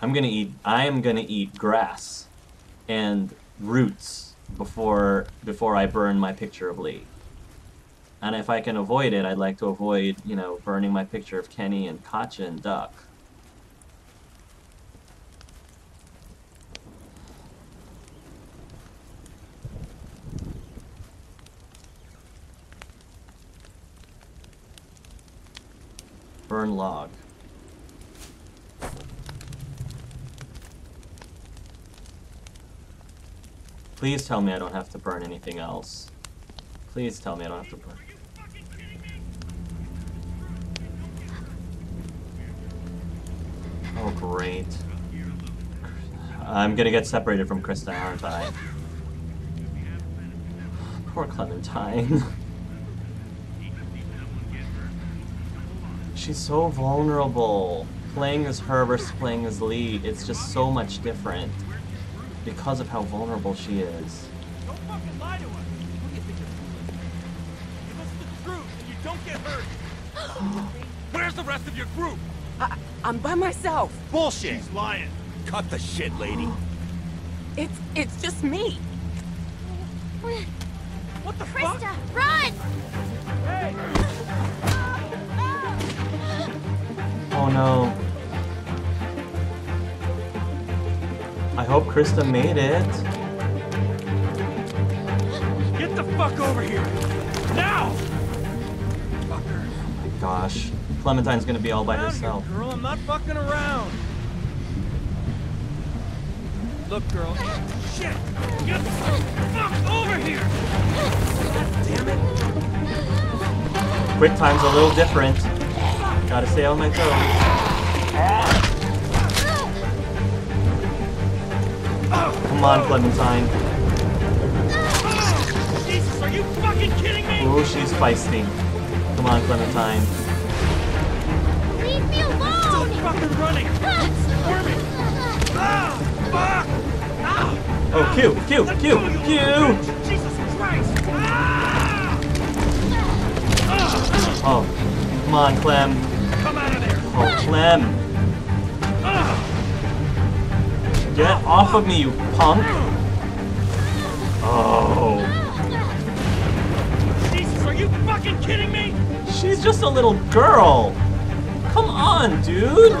I'm gonna eat. I am gonna eat grass and roots before before I burn my picture of Lee. And if I can avoid it, I'd like to avoid, you know, burning my picture of Kenny and Katjaa and Duck. Burn log. Please tell me I don't have to burn anything else. Please tell me I don't have to burn. Oh, great. I'm gonna get separated from Christa, aren't I? Poor Clementine. She's so vulnerable. Playing as her versus playing as Lee, it's just so much different because of how vulnerable she is. Don't fucking lie to us. Who do you think you're Give us the truth and you don't get hurt. Where's the rest of your group? I, I'm by myself. Bullshit. She's lying. Cut the shit, lady. It's it's just me. What the Christa, fuck? run! Hey! Oh no. I hope Christa made it. Get the fuck over here! Now! Fucker. Gosh. Clementine's gonna be all by Out here, herself. girl, I'm not fucking around. Look, girl. Shit! Get the fuck over here! God damn it! Quick time's a little different. Gotta stay on my toes. Come on, Clementine. Jesus, are you fucking kidding me? Ooh, she's feisty. Come on, Clementine. Leave me alone! Fucking running! Squirming! Ah! Fuck! Ah! Oh, Q, Q, Let Q, Q! Jesus Christ! Ah! Ah! Oh, come on, Clem. Come out of there! Oh, Clem. Get off of me, you punk. Oh, Jesus, are you fucking kidding me? she's just a little girl. Come on, dude.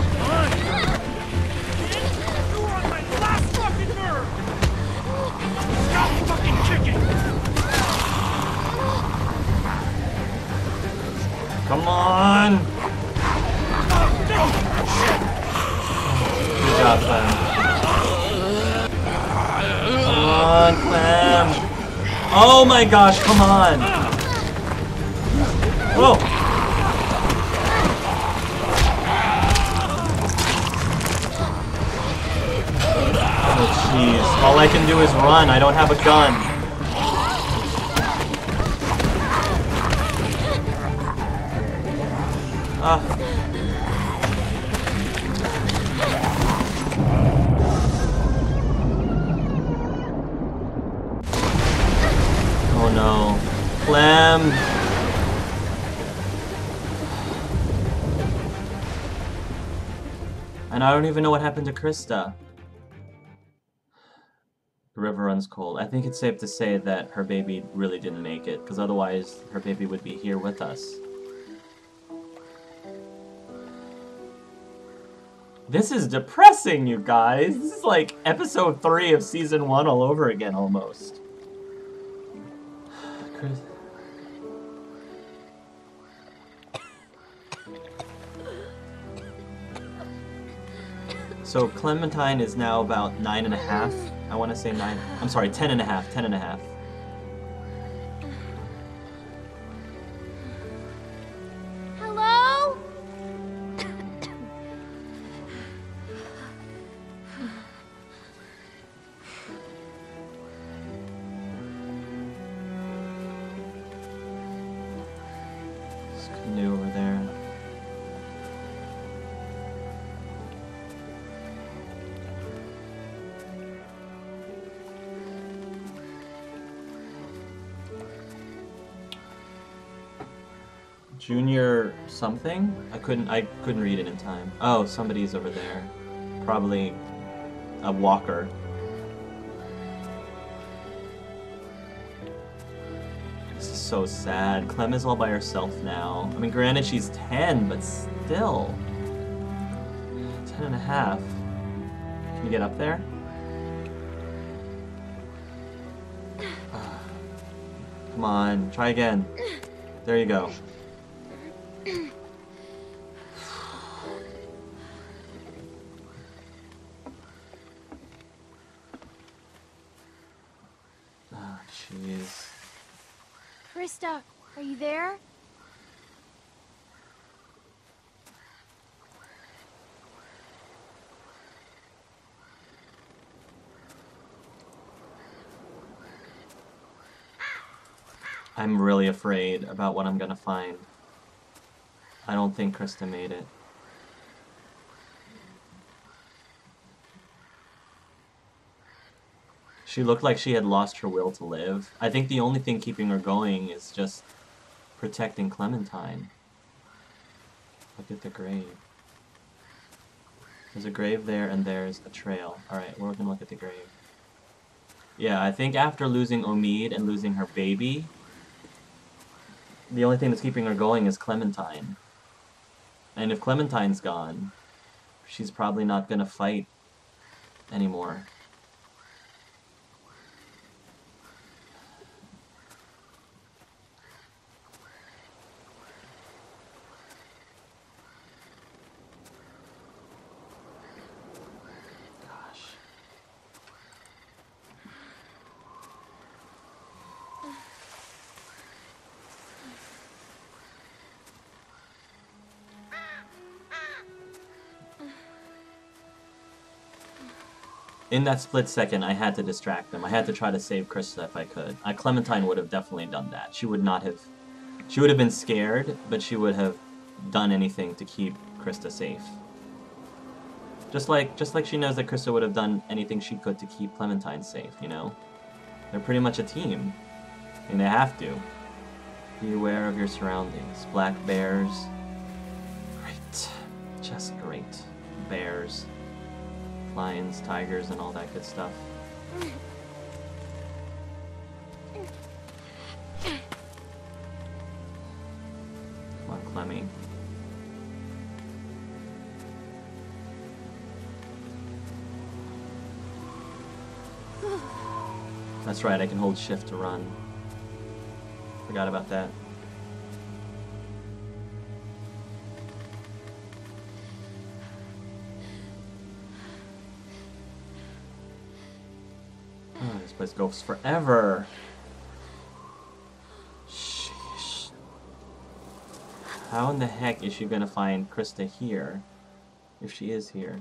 My gosh, come on. Whoa. Oh jeez. All I can do is run. I don't have a gun. And I don't even know what happened to Christa. The river runs cold. I think it's safe to say that her baby really didn't make it, because otherwise her baby would be here with us. This is depressing, you guys. This is like episode 3 of season 1 all over again, almost. So Clementine is now about nine and a half. I want to say nine. I'm sorry, ten and a half. Ten and a half. Junior something? I couldn't I couldn't read it in time. Oh, somebody's over there. Probably a walker. This is so sad. Clem is all by herself now. I mean, granted, she's 10, but still. 10 and a half. Can you get up there? Come on, try again. There you go. Ah, jeez. Christa, are you there? I'm really afraid about what I'm gonna find. I don't think Christa made it. She looked like she had lost her will to live. I think the only thing keeping her going is just protecting Clementine. Look at the grave. There's a grave there and there's a trail. Alright, we're gonna look at the grave. Yeah, I think after losing Omid and losing her baby, the only thing that's keeping her going is Clementine. And if Clementine's gone, she's probably not gonna fight anymore. In that split second, I had to distract them. I had to try to save Christa if I could. Uh, Clementine would have definitely done that. She would not have. She would have been scared, but she would have done anything to keep Christa safe. Just like, just like she knows that Christa would have done anything she could to keep Clementine safe. You know, they're pretty much a team, and they have to. Be aware of your surroundings. Black bears. Great, just great. Bears lions, tigers, and all that good stuff. Come on, Clemmy. That's right, I can hold shift to run. Forgot about that. Place goes forever. Sheesh. How in the heck is she gonna find Christa here? If she is here.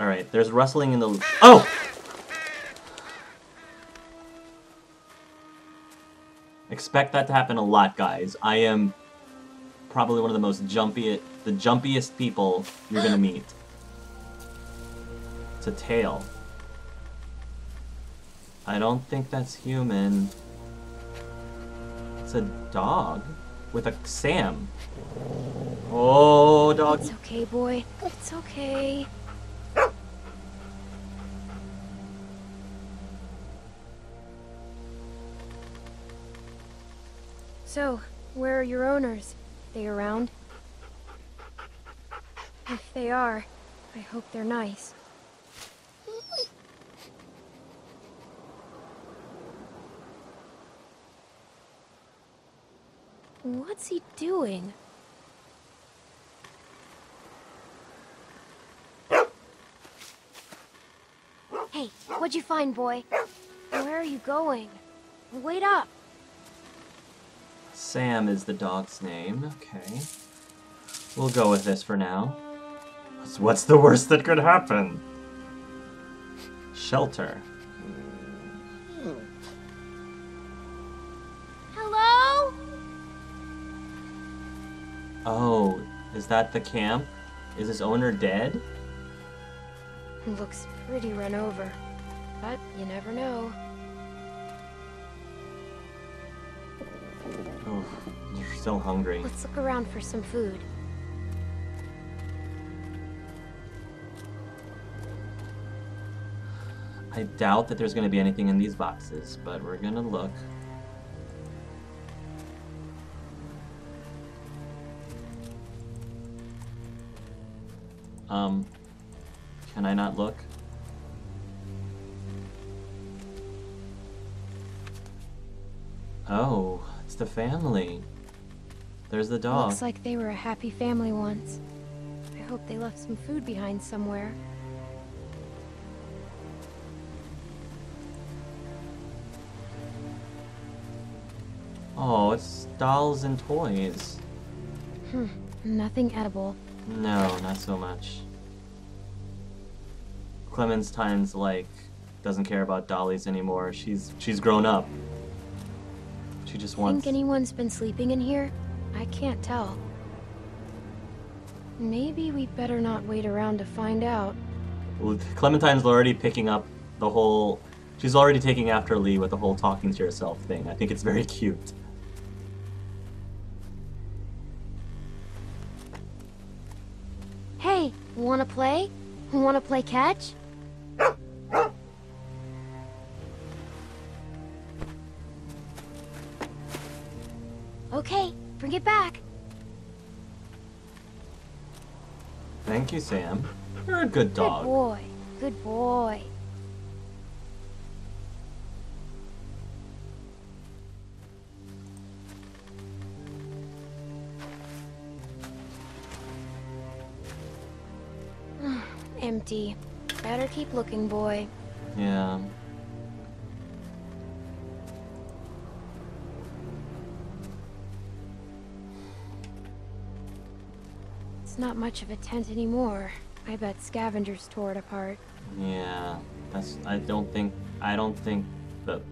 Alright, there's rustling in the... Oh! Expect that to happen a lot, guys. I am probably one of the most jumpy, the jumpiest people you're gonna meet. It's a tail. I don't think that's human. It's a dog with a Sam. Oh, dog. It's okay, boy. It's okay. So, where are your owners? They around? If they are, I hope they're nice. What's he doing? Hey, what'd you find, boy? Where are you going? Wait up! Sam is the dog's name. Okay. We'll go with this for now. What's- the worst that could happen? Shelter. Is that the camp? Is his owner dead? Looks pretty run over, but you never know. Oh, you're so hungry. Let's look around for some food. I doubt that there's going to be anything in these boxes, but we're going to look. Um, can I not look? Oh, it's the family. There's the dog. Looks like they were a happy family once. I hope they left some food behind somewhere. Oh, it's dolls and toys. Hmm, nothing edible. No, not so much. Clementine's like doesn't care about dollies anymore. She's she's grown up. She just wants Think anyone's been sleeping in here? I can't tell. Maybe we better not wait around to find out. Clementine's already picking up the whole she's already taking after Lee with the whole talking to yourself thing. I think it's very cute. Wanna play? Who wanna play catch? Okay, bring it back. Thank you, Sam. You're a good dog. Good boy. Good boy. Empty. Better keep looking, boy. Yeah. It's not much of a tent anymore. I bet scavengers tore it apart. Yeah. That's I don't think I don't think that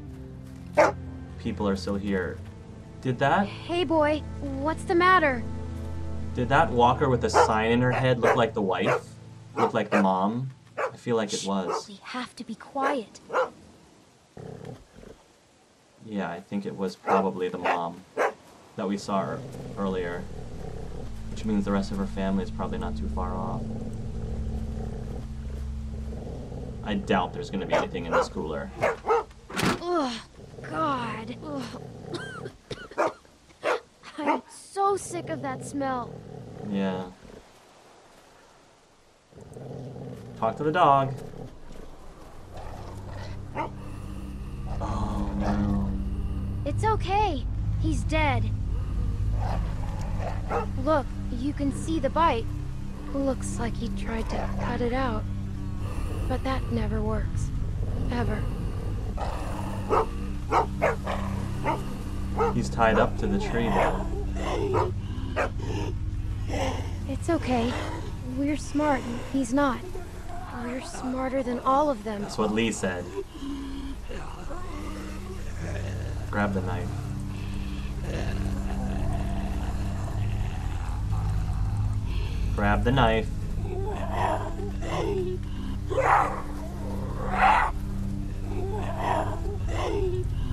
people are still here. Did that Hey, boy. What's the matter? did that walker with the sign in her head look like the wife? Look like the mom? I feel like it was. We have to be quiet. Yeah, I think it was probably the mom that we saw er, earlier. Which means the rest of her family is probably not too far off. I doubt there's gonna be anything in this cooler. Ugh, God. Ugh. I'm so sick of that smell. Yeah. Talk to the dog. Oh no. It's okay. He's dead. Look, you can see the bite. Looks like he tried to cut it out. But that never works. Ever. He's tied up to the tree though. It's okay. We're smart, and he's not. We're smarter than all of them. That's what Lee said. Grab the knife. Grab the knife.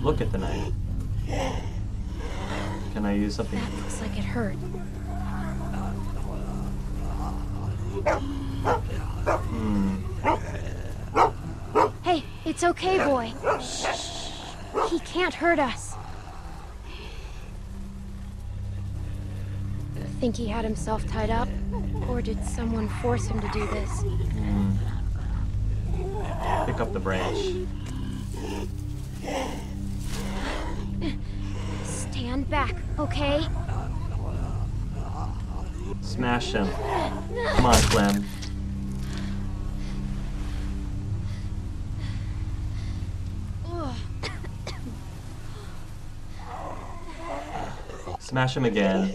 Look at the knife. Can I use something? That looks like it hurt. Hmm. It's okay, boy. Shh. He can't hurt us. Think he had himself tied up? Or did someone force him to do this? Hmm. Pick up the branch. Stand back, okay? Smash him. Come on, Clem. Smash him again.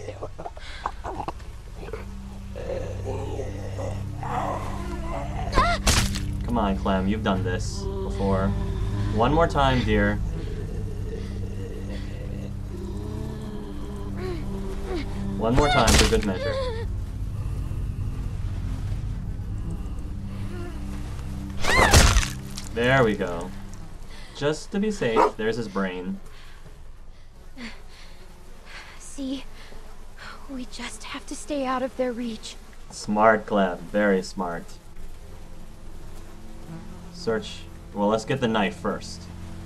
Come on, Clem, you've done this before. One more time, dear. One more time for good measure. There we go. Just to be safe, there's his brain. See? We just have to stay out of their reach. Smart, Clem. Very smart. Search Well, let's get the knife first.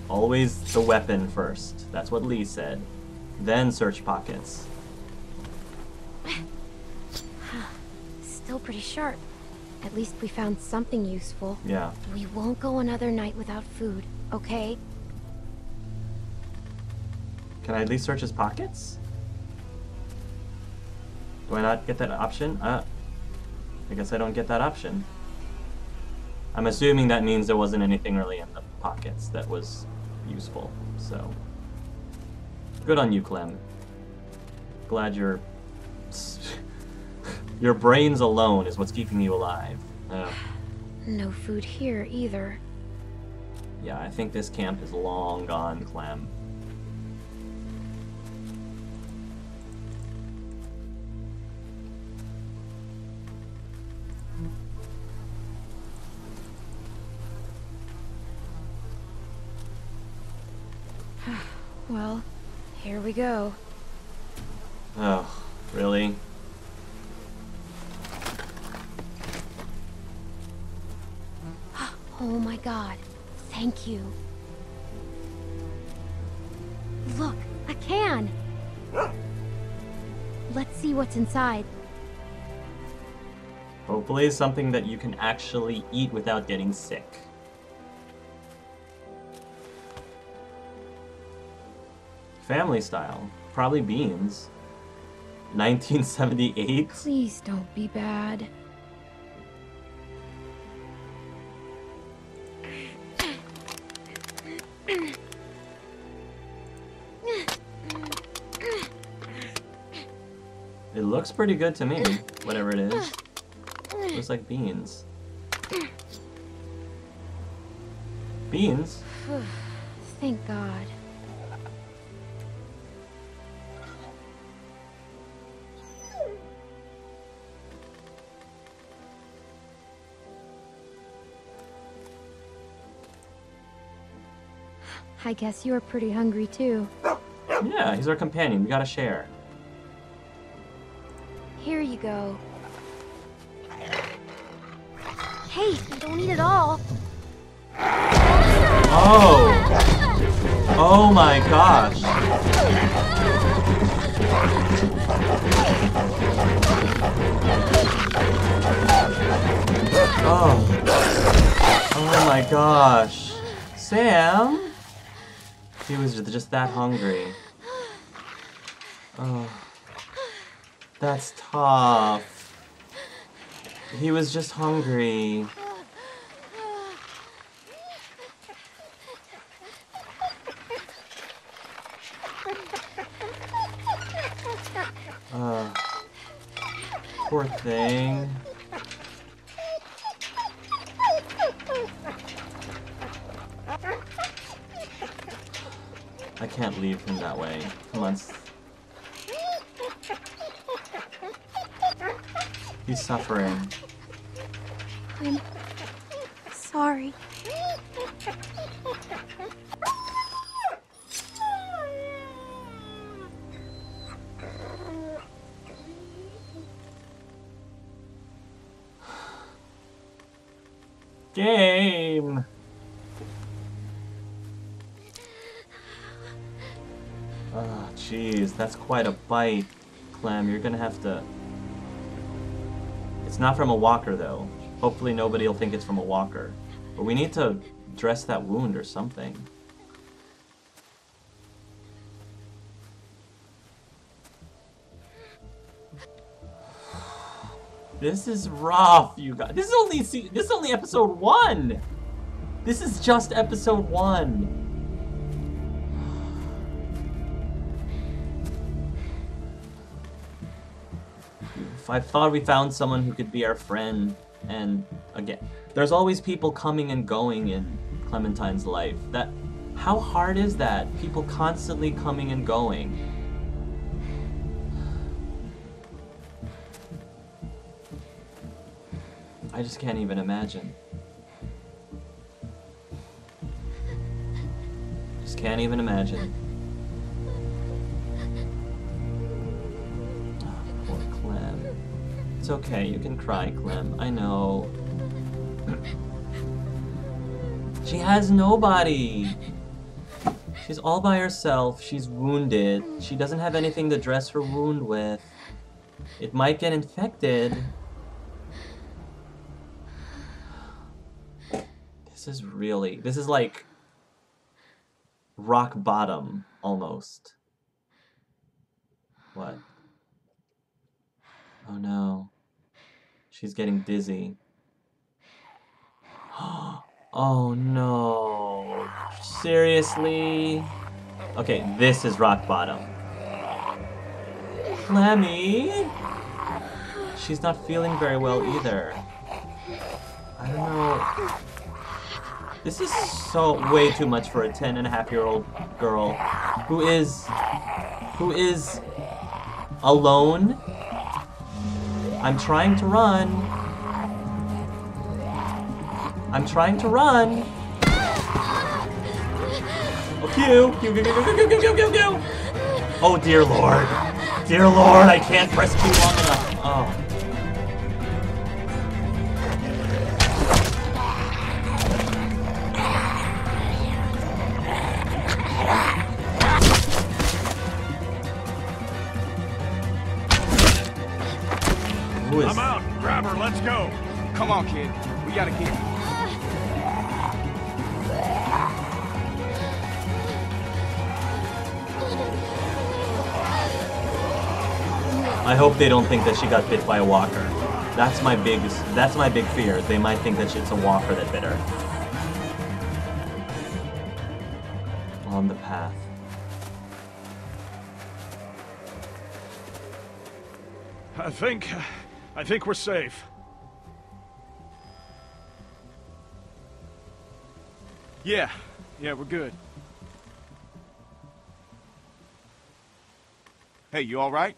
Always the weapon first. That's what Lee said. Then search pockets. Still pretty sharp. At least we found something useful. Yeah. We won't go another night without food, okay? Can I at least search his pockets? Do I not get that option? Uh, I guess I don't get that option. I'm assuming that means there wasn't anything really in the pockets that was useful, so. Good on you, Clem. Glad you're. Your brains alone is what's keeping you alive. Ugh. No food here either. Yeah, I think this camp is long gone, Clem. Well, here we go. Oh, really? Oh my god. Thank you. Look, a can! Let's see what's inside. Hopefully, it's something that you can actually eat without getting sick. Family style. Probably beans. 1978? Please don't be bad. It looks pretty good to me, whatever it is. It Looks like beans. Beans? Thank God. I guess you're pretty hungry too. Yeah, he's our companion. We gotta share. Here you go. Hey, you don't eat it all. Oh! Oh my gosh! Oh. Oh my gosh. Sam? He was just that hungry. Oh. That's tough. He was just hungry. Uh, poor thing. I can't leave him that way. Come on. He's suffering. I'm sorry. Game! That's quite a bite, Clem. You're gonna have to... It's not from a walker, though. Hopefully nobody will think it's from a walker. But we need to dress that wound or something. This is rough, you guys. This is only this is only episode one. This is just episode one. I thought we found someone who could be our friend, and again, there's always people coming and going in Clementine's life. That, how hard is that? People constantly coming and going. I just can't even imagine. Just can't even imagine. It's okay, you can cry, Clem. I know. She has nobody. She's all by herself. She's wounded. She doesn't have anything to dress her wound with. It might get infected. This is really. This is like. Rock bottom, almost. What? Oh no. She's getting dizzy. Oh no. Seriously? Okay, this is rock bottom. Clemmy? She's not feeling very well either. I don't know. This is so way too much for a 10 and a half year old girl who is who is alone. I'm trying to run. I'm trying to run. Oh, Q. Q, Q, Q, Q, Q, Q, Q, Q, Q. Oh, dear Lord. Dear Lord, I can't press Q long enough. Oh. Out. Grab her. Let's go. Come on, kid. We gotta get. I hope they don't think that she got bit by a walker. That's my big that's my big fear. They might think that it's a walker that bit her. On the path. I think... I think we're safe. Yeah, yeah, we're good. Hey, you all right?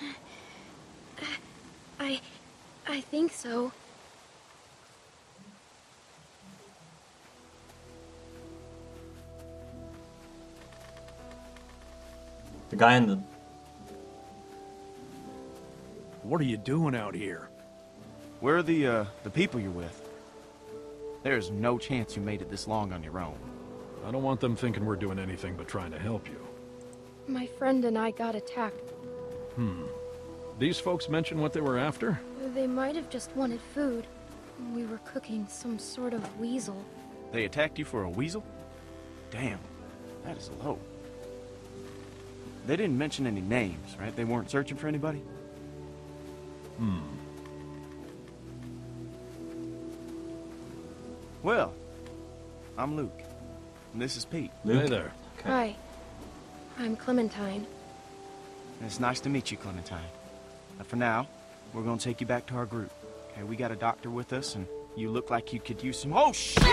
I. I think so. The guy in the What are you doing out here? Where are the, uh, the people you're with? There's no chance you made it this long on your own. I don't want them thinking we're doing anything but trying to help you. My friend and I got attacked. Hmm. These folks mention what they were after? They might have just wanted food. We were cooking some sort of weasel. They attacked you for a weasel? Damn, that is low. They didn't mention any names, right? They weren't searching for anybody? Hmm. Well, I'm Luke. And this is Pete. Luke. Hey there. Okay. Hi. I'm Clementine. It's nice to meet you, Clementine. But for now, we're gonna take you back to our group. Okay, we got a doctor with us, and you look like you could use some. Oh shit!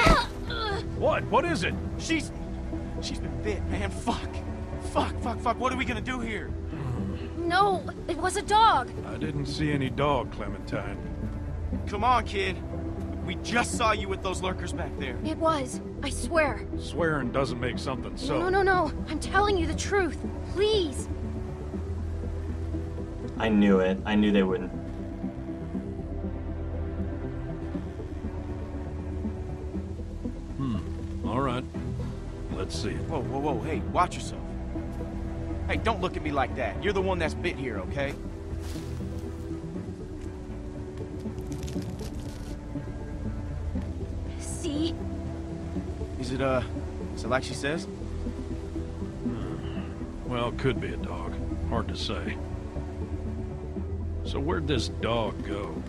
What? What is it? She's, she's been bit, man. Fuck, fuck, fuck, fuck. What are we gonna do here? No, it was a dog. I didn't see any dog, Clementine. Come on, kid. We just saw you with those lurkers back there. It was. I swear. Swearing doesn't make something so. No, no, no. I'm telling you the truth. Please. I knew it. I knew they wouldn't. Hmm. All right. Let's see. Whoa, whoa, whoa. Hey, watch yourself. Hey, don't look at me like that. You're the one that's bit here, okay? See? Is it, uh, is it like she says? Well, could be a dog. Hard to say. So where'd this dog go?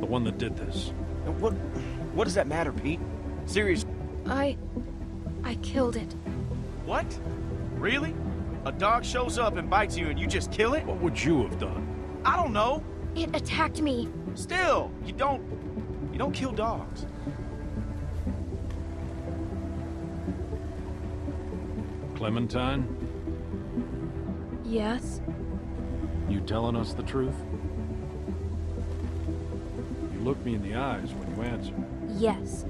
The one that did this. And What, what does that matter, Pete? Serious. I. I killed it. What? Really? A dog shows up and bites you and you just kill it? What would you have done? I don't know. It attacked me. Still, you don't, you don't kill dogs. Clementine, Yes? you telling us the truth? You looked me in the eyes when you answered. Yes.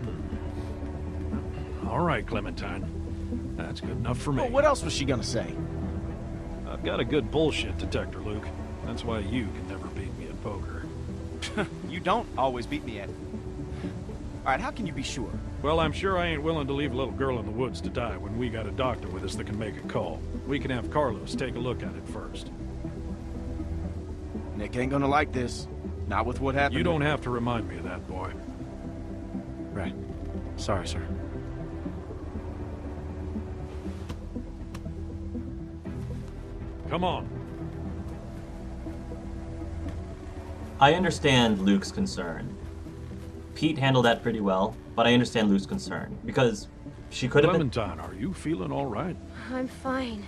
Hmm. All right, Clementine. That's good enough for me. Well, what else was she gonna say? I've got a good bullshit detector, Luke. That's why you can never beat me at poker. You don't always beat me at it. All right, how can you be sure? Well, I'm sure I ain't willing to leave a little girl in the woods to die when we got a doctor with us that can make a call. We can have Carlos take a look at it first. Nick ain't gonna like this. Not with what happened. You don't have to remind me of that, boy. Right. Sorry, sir. Come on. I understand Luke's concern. Pete handled that pretty well, but I understand Luke's concern because she could have been. Clementine, are you feeling all right? I'm fine.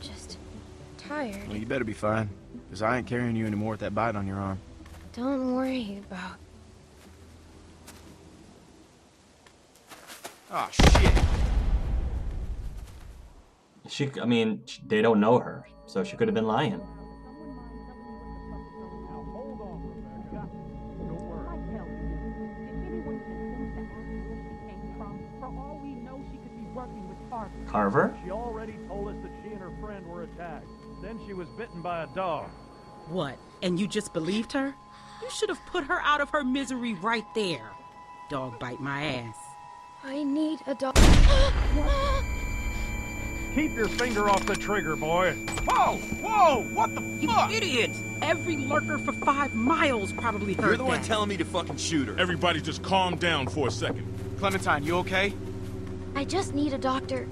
Just tired. Well, you better be fine, because I ain't carrying you anymore with that bite on your arm. Don't worry about. Oh, shit. She, I mean, sh- they don't know her, so she could have been lying. Carver? She already told us that she and her friend were attacked. Then she was bitten by a dog. What? And you just believed her? You should have put her out of her misery right there. Dog bite my ass. I need a dog. Keep your finger off the trigger, boy. Whoa! Whoa! What the You fuck? idiot! Every lurker for five miles probably heard You're the one that. telling me to fucking shoot her. Everybody just calm down for a second. Clementine, you okay? I just need a doctor.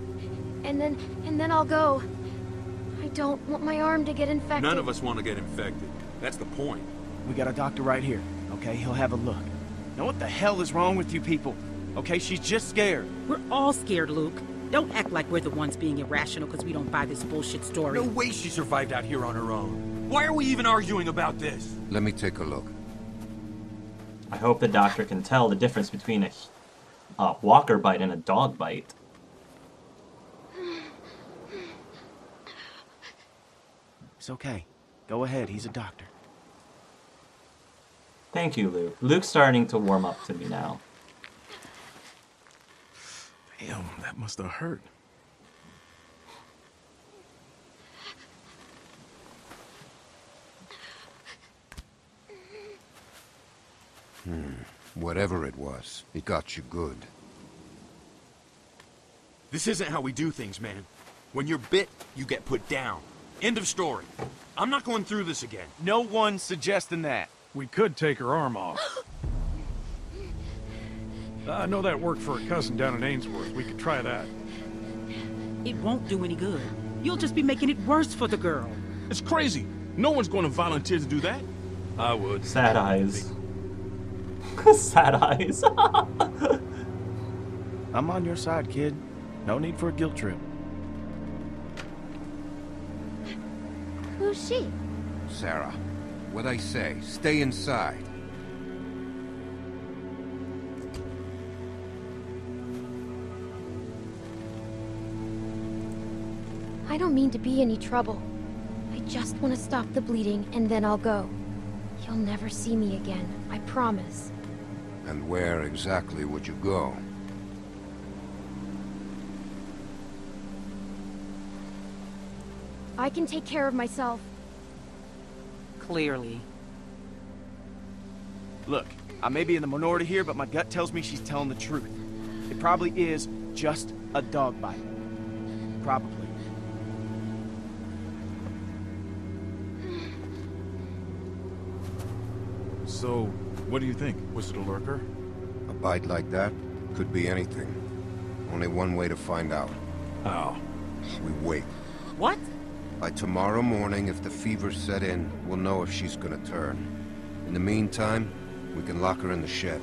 And then, and then I'll go. I don't want my arm to get infected. None of us want to get infected. That's the point. We got a doctor right here, okay? He'll have a look. Now what the hell is wrong with you people? Okay, she's just scared. We're all scared, Luke. Don't act like we're the ones being irrational because we don't buy this bullshit story. No way she survived out here on her own. Why are we even arguing about this? Let me take a look. I hope the doctor can tell the difference between a, a walker bite and a dog bite. It's okay. Go ahead, he's a doctor. Thank you, Luke. Luke's starting to warm up to me now. Damn, that must have hurt. Hmm. Whatever it was, it got you good. This isn't how we do things, man. When you're bit, you get put down. End of story. I'm not going through this again. No one's suggesting that. We could take her arm off. Uh, I know that worked for a cousin down in Ainsworth. We could try that. It won't do any good. You'll just be making it worse for the girl. It's crazy. No one's going to volunteer to do that. I would. Sad eyes. Sad eyes. I'm on your side, kid. No need for a guilt trip. Who's she? Sarah, what I say, stay inside. Don't mean to be any trouble. I just want to stop the bleeding and then I'll go. You'll never see me again, I promise. And where exactly would you go? I can take care of myself. Clearly. Look, I may be in the minority here, but my gut tells me she's telling the truth. It probably is just a dog bite. Probably. So, what do you think? Was it a lurker? A bite like that could be anything. Only one way to find out. How? We wait. What? By tomorrow morning, if the fever set in, we'll know if she's gonna turn. In the meantime, we can lock her in the shed.